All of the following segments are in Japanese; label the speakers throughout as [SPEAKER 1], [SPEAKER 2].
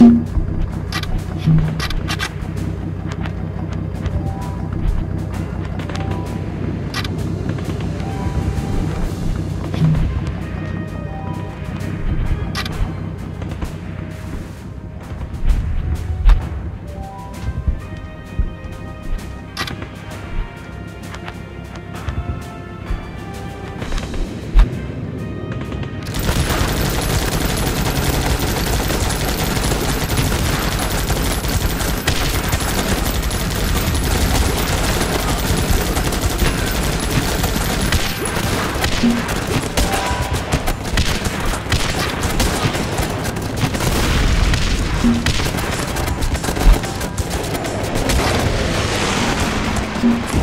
[SPEAKER 1] you Thank you.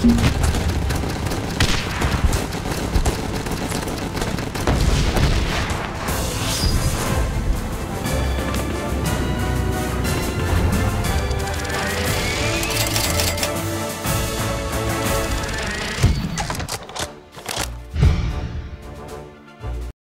[SPEAKER 1] Thank you.